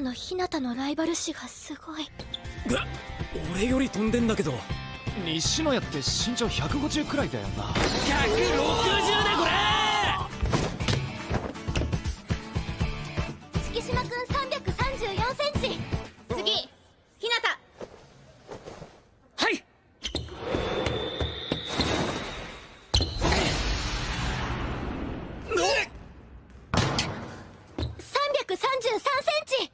ナの日向のライバル視がすごい。俺より飛んでんだけど。西野屋って身長150くらいだよな。160だこれ。月島くん334センチ。次日向はい。333センチ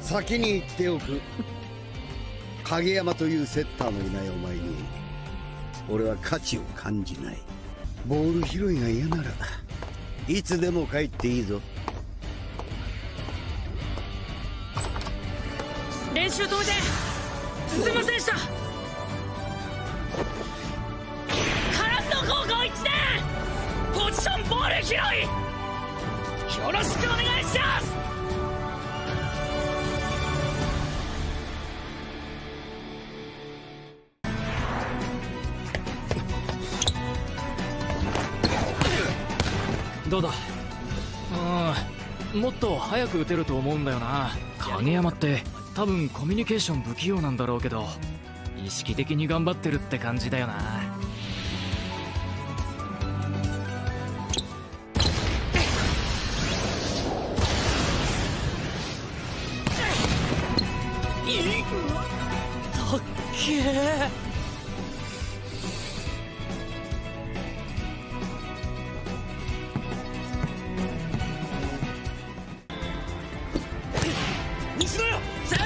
先に言っておく。影山というセッターのいないお前に俺は価値を感じない。ボール拾いが嫌ならいつでも帰っていいぞ。練習止めて。すいませんでした。カラスの高校1年ポジションボール拾い。よろしくお願いします！どうだ？うん。もっと早く打てると思うんだよな。影山って多分コミュニケーション不器用なんだろうけど意識的に頑張ってるって感じだよな。いたっけ。西野よせい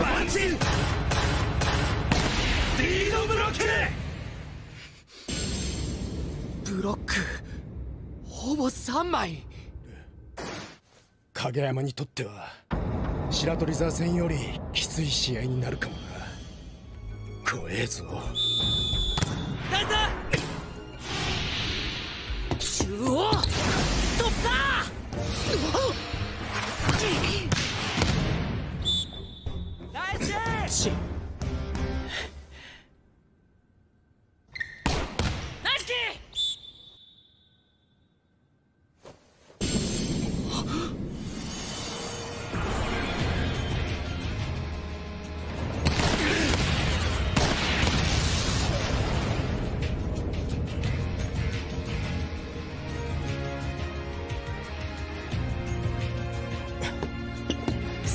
バチンリードブロックブロック。ぼ3枚。影山にとっては白鳥座戦よりきつい試合になるかもな。怖えぞ。大佐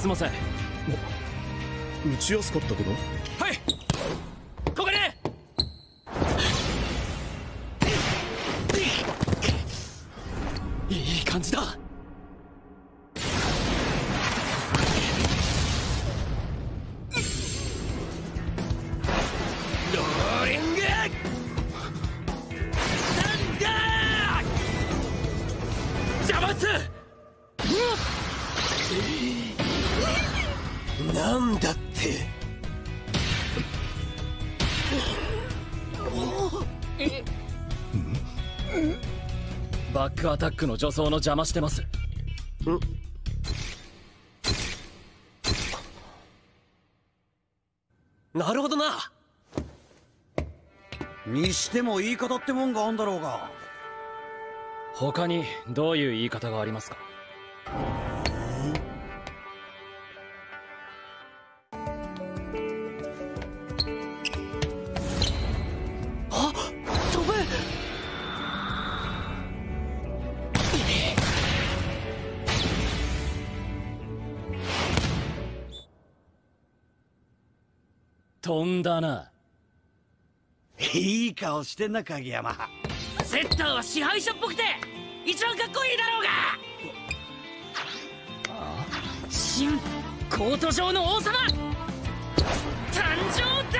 すいません。打ちやすかったけど？はいタックの助走の邪魔してます。なるほどな。にしても言い方ってもんがあんだろうが。他にどういう言い方がありますか？飛んだな。いい顔してんな影山。セッターは支配者っぽくて一番かっこいいだろうが。新コート上の王様！誕生だ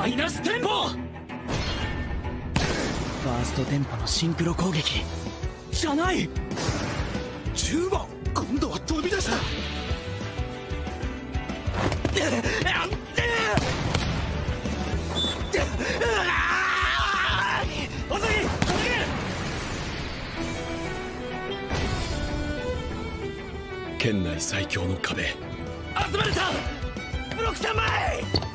マイナステンポ。ファーストテンポのシンクロ攻撃。じゃない。10番。今度は飛び出した県内最強の壁。集まれた。ブロック3枚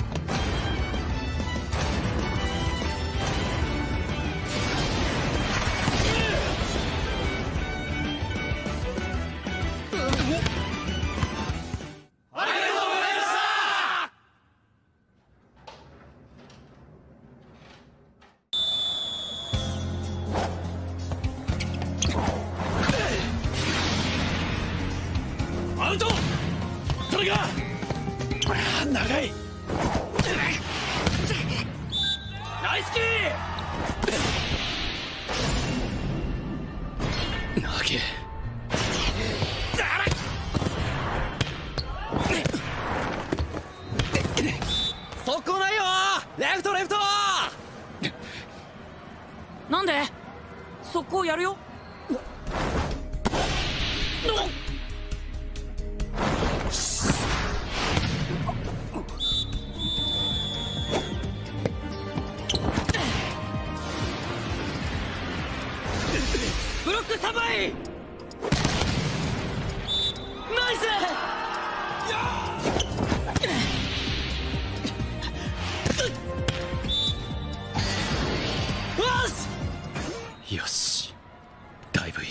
アウトトリガー長い。ナイスキー！投げ。速攻ないよ！レフトレフト！なんで？速攻やるよ。ブロック3枚ナイス。よし。よし。だいぶいい。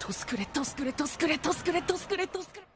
トスくれトスくれトスくれトスくれトスくれトスくれ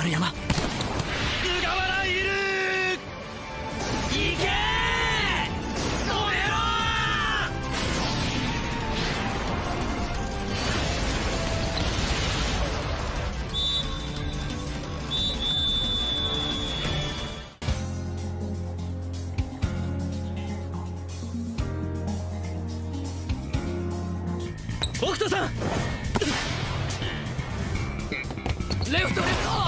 丸山。菅原いるいけ止めろ北斗さんレフトレフト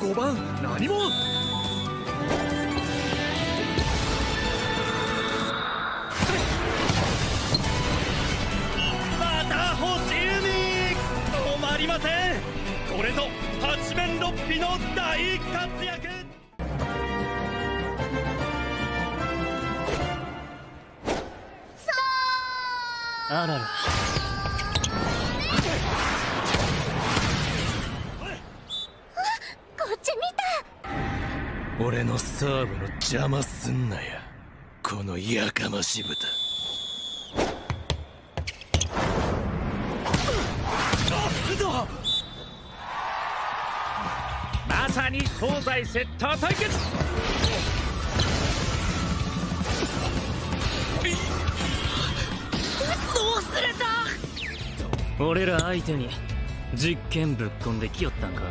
5番何も。また星海止まりません。これぞ八面六ッピの大活躍。あらら俺のサーブの邪魔すんなや。このやかまし豚まさに東西セッター対決。どうすれた俺ら相手に実験ぶっ込んできよったんか